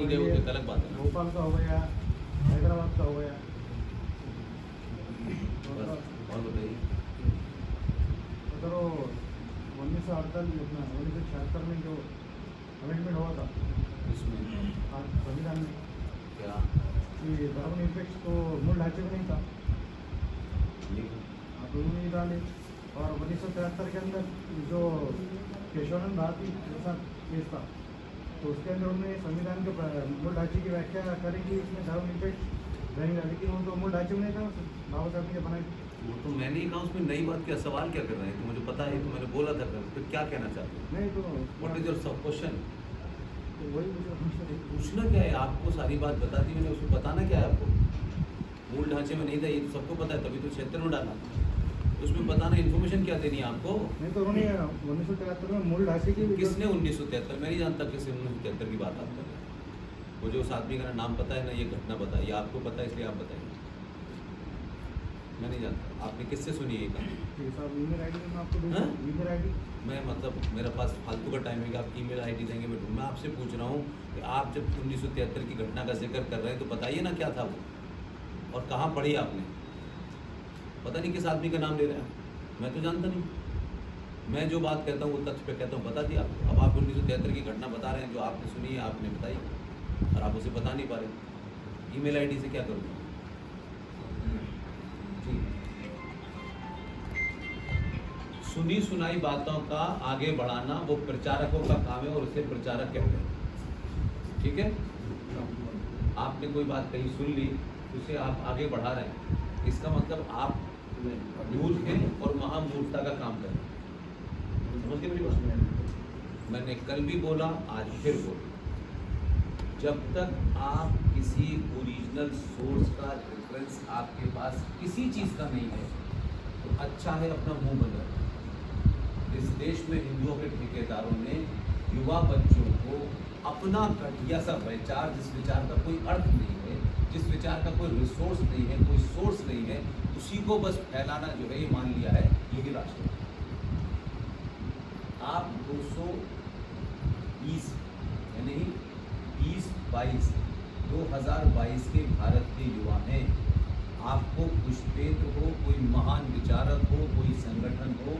नहीं गए वो तो अलग बात है। भोपाल का हो गया हैदराबाद का हो गया। और बताइए। उधर वो उन्नीस सौ अड़तालीस अपना उन्नीस सौ छिहत्तर में जो अमेंडमेंट हुआ था इसमें। संविधान में क्या? कि धर्मनिरपेक्ष तो मूल ढांचे में नहीं था। आप उन्होंने ही डाले और उन्नीस सौ तिहत्तर के अंदर जो केशवानंद भारती के साथ केस था तो उसके अंदर उन्होंने संविधान के मूल ढांचे की व्याख्या करी कि इसमें धर्मनिरपेक्ष रहेगा। लेकिन वो तो मूल ढांचे में नहीं था बाबा साहब ने बनाई वो तो मैंने ही कहा उसमें नई बात क्या सवाल क्या कर रहे हैं? तो मुझे पता है तो मैंने बोला था कल। फिर क्या कहना चाहते हैं? नहीं तो what is your sub question तो वही मुझे पूछना क्या है? आपको सारी बात बता दी मैंने उसको बताना क्या है आपको? मूल ढांचे में नहीं था ये तो सबको पता है तभी तो क्षेत्र में डाला। उसमें बताना इन्फॉर्मेशन क्या देनी है आपको? नहीं तो उन्होंने उन्नीस सौ तिहत्तर में मूल ढांचे की किसने उन्नीस सौ तिहत्तर? मैं नहीं जानता किसने उन्नीस सौ तिहत्तर की बात आप कर रहे हैं मुझे उस आदमी का नाम पता है ना ये घटना पता है ये आपको पता है इसलिए आप बताइए मैं नहीं जानता। आपने किससे सुनी ये कहानी में मतलब मेरे पास फालतू का टाइम है कि आप ईमेल आईडी देंगे मैं मैं आपसे पूछ रहा हूँ कि आप जब उन्नीस सौ तिहत्तर की घटना का ज़िक्र कर रहे हैं तो बताइए ना क्या था वो? और कहाँ पढ़ी आपने? पता नहीं किस आदमी का नाम ले रहे हैं। मैं तो जानता नहीं। मैं जो बात कहता हूँ वो तथ्य पे कहता हूँ। बता दिया। अब आप उन्नीस सौ तिहत्तर की घटना बता रहे हैं जो आपने सुनी है आपने बताई। और आप उसे बता नहीं पा रहे। ईमेल आईडी से क्या करूँगा? सुनी सुनाई बातों का आगे बढ़ाना वो प्रचारकों का काम है और उसे प्रचारक कहते हैं। ठीक है? आपने कोई बात कही सुन ली उसे आप आगे बढ़ा रहे हैं। इसका मतलब आप हैं और महामूर्खता का काम कर हैं। समझ गए मैंने कल भी बोला, आज फिर बोला। जब तक आप किसी ओरिजिनल सोर्स का रेफरेंस आपके पास किसी चीज़ का नहीं है तो अच्छा है अपना मुँह बंद रखें इस देश में हिंदुओं के ठेकेदारों ने युवा बच्चों को अपना घटिया सा विचार, जिस विचार का कोई अर्थ नहीं है, जिस विचार का कोई रिसोर्स नहीं है, कोई सोर्स उसी को बस फैलाना जो है, ये मान लिया है यही राष्ट्र। आप 220 यानी बीस बाईस 2022 के भारत के युवा हैं आपको पुष्पेंद्र हो, कोई महान विचारक हो, कोई संगठन हो,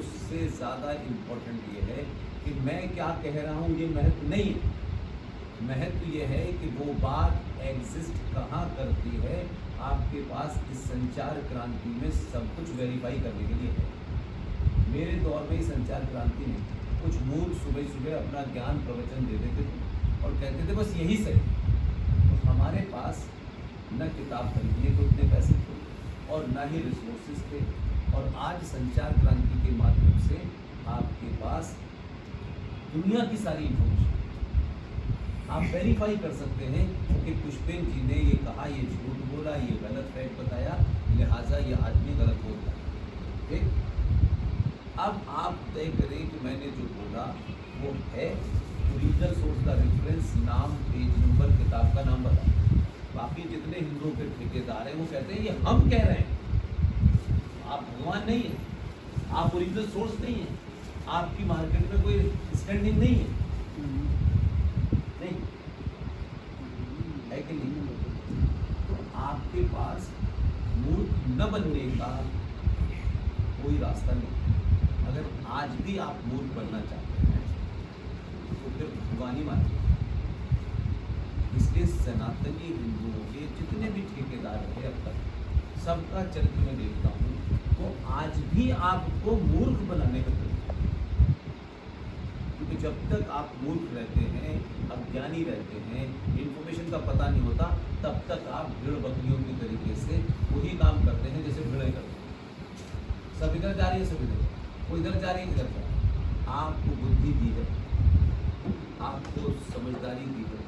उससे ज़्यादा इम्पोर्टेंट ये है कि मैं क्या कह रहा हूँ, ये महत्व नहीं है महत्व ये है कि वो बात एग्जिस्ट कहाँ करती है आपके पास इस संचार क्रांति में सब कुछ वेरीफाई करने के लिए है। मेरे दौर में ही संचार क्रांति में कुछ मूल सुबह सुबह अपना ज्ञान प्रवचन दे देते थे और कहते थे, बस यही सही। तो हमारे पास न किताब खरीदने को उतने पैसे थे और न ही रिसोर्सेज थे। और आज संचार क्रांति के माध्यम से आपके पास दुनिया की सारी इंफॉर्मेशन आप वेरीफाई कर सकते हैं कि पुष्पेंद्र जी ने ये कहा, ये झूठ बोला, ये गलत फैक्ट बताया, लिहाजा ये आदमी गलत बोलता है। ठीक? अब आप तय करें कि मैंने जो बोला, वो है ओरिजिनल सोर्स का रेफरेंस नाम पेज नंबर किताब का नाम बता बाकी जितने हिंदुओं के ठेकेदार हैं, वो कहते हैं, ये हम कह रहे हैं। आप भगवान नहीं हैं। आप ओरिजिनल सोर्स नहीं हैं। आपकी मार्केट में कोई स्टैंडिंग नहीं है नहीं है कि नहीं तो आपके पास मूर्ख बनने का कोई रास्ता नहीं। अगर आज भी आप मूर्ख बनना चाहते हैं तो फिर भगवान मानिए इसलिए सनातनी हिंदुओं के जितने भी ठेकेदार थे अब तक, सबका चरित्र में देखता हूँ तो आज भी आपको मूर्ख बनाने का क्योंकि जब तक आप मूर्ख रहते हैं, अज्ञानी रहते हैं इन्फॉर्मेशन का पता नहीं होता, तब तक आप भेड़ बकरियों के तरीके से वही काम करते हैं जैसे भेड़ें करते हैं। सब इधर जा रही है, सब इधर। वो इधर जा रही है, इधर जा आपको बुद्धि दी है। आपको समझदारी दी है।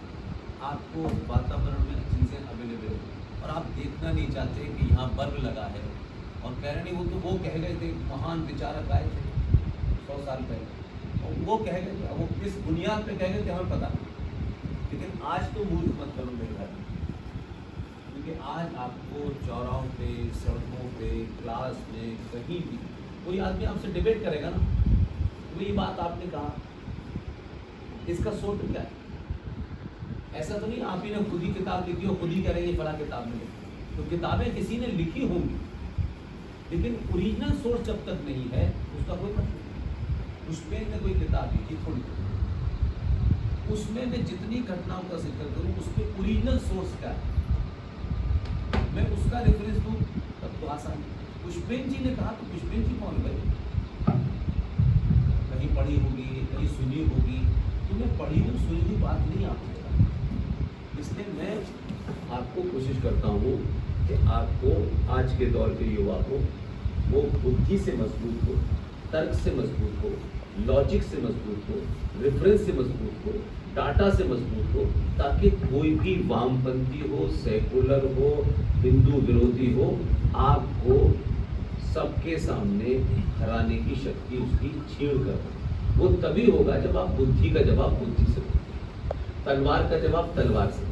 आपको वातावरण में चीज़ें अवेलेबल है। और आप देखना नहीं चाहते कि यहाँ बर्फ़ लगा है। और कह रहे नहीं, वो तो वो कह गए थे, महान विचारक आए थे। सौ साल पहले। और वो कह गए थे अब वो किस बुनियाद पे कह गए थे हमें पता। लेकिन आज तो मूर्ख मत करो मेरे भाई। क्योंकि आज आपको चौराहों पे, सड़कों पे क्लास में कहीं भी कोई आदमी आपसे डिबेट करेगा ना तो ये बात आपने कहा। इसका सोच क्या है? ऐसा तो नहीं आप ही ने खुद ही किताब लिखी हो खुद ही कह रहे हैं फला किताब में लिखी। तो किताबें किसी ने लिखी होंगी, लेकिन ओरिजिनल सोर्स जब तक नहीं है, उसका कोई मतलब नहीं। पुष्पेन ने कोई किताब लिखी थोड़ी थोड़ी उसमें मैं जितनी घटनाओं का ज़िक्र करूँ, उसके ओरिजिनल सोर्स है? मैं उसका रेफरेंस दूँ, तब तो आसान। पुष्पेन जी ने कहा तो पुष्पेन जी कौन गए कहीं पढ़ी होगी, कहीं सुनी होगी। तो मैं पढ़ी हुई सुनी हुई बात नहीं बताऊँ। इसलिए मैं आपको कोशिश करता हूँ कि आपको आज के दौर के युवा को, वो बुद्धि से मज़बूत हो। तर्क से मज़बूत हो लॉजिक से मज़बूत हो रेफरेंस से मज़बूत हो डाटा से मज़बूत हो, ताकि कोई भी वामपंथी हो सेकुलर हो हिंदू विरोधी हो, आपको सबके सामने हराने की शक्ति उसकी छीण कर वो तभी होगा जब आप बुद्धि का जवाब बुद्धि से तलवार का जवाब तलवार से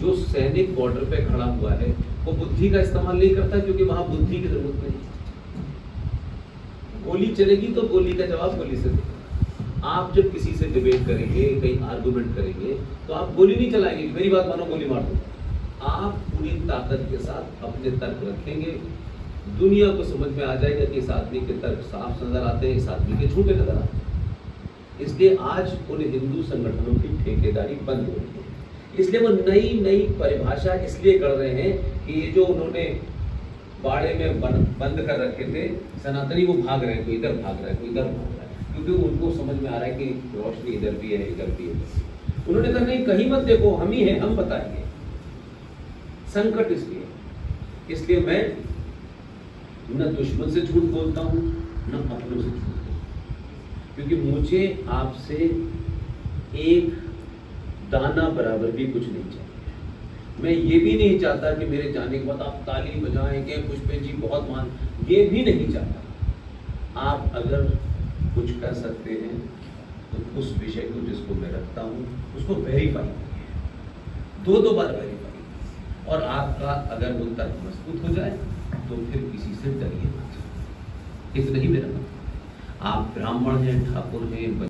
जो सैनिक बॉर्डर पे खड़ा हुआ है, वो बुद्धि का इस्तेमाल नहीं करता क्योंकि वहाँ बुद्धि की ज़रूरत नहीं। गोली चलेगी तो गोली का जवाब गोली से देगा आप जब किसी से डिबेट करेंगे, कहीं आर्गुमेंट करेंगे तो आप गोली नहीं चलाएँगे मेरी बात मानो गोली मार दो। आप पूरी ताकत के साथ अपने तर्क रखेंगे। दुनिया को समझ में आ जाएगा कि इस आदमी के तर्क साफ़ नज़र आते हैं, इस आदमी के झूठे नज़र आते हैं। इसलिए आज उन हिंदू संगठनों की ठेकेदारी बंद हो रही है। इसलिए वो नई नई परिभाषा इसलिए कर रहे हैं कि ये जो उन्होंने बाड़े में बंद बंद कर रखे थे, सनातनी वो भाग रहे कोई इधर भाग रहा है, कोई इधर भाग रहा है। क्योंकि उनको समझ में आ रहा है कि रोशनी इधर भी है, इधर भी है। उन्होंने कहा, नहीं, कहीं मत देखो, हम ही हैं, हम बताएँगे। संकट इसलिए इसलिए मैं न दुश्मन से झूठ बोलता हूँ, न अपनों से झूठ क्योंकि मुझे आपसे एक दाना बराबर भी कुछ नहीं चाहिए। मैं ये भी नहीं चाहता कि मेरे जाने के बाद आप ताली बजाएँ, कि पुष्पे जी बहुत मान, ये भी नहीं चाहता। आप अगर कुछ कर सकते हैं तो उस विषय को जिसको मैं रखता हूँ, उसको वेरीफाई करिए दो दो बार वेरीफाई और आपका अगर वो तर्क मज़बूत हो जाए तो फिर किसी से डरिए मत। इतना ही मेरा मतलब। आप ब्राह्मण हैं, ठाकुर हैं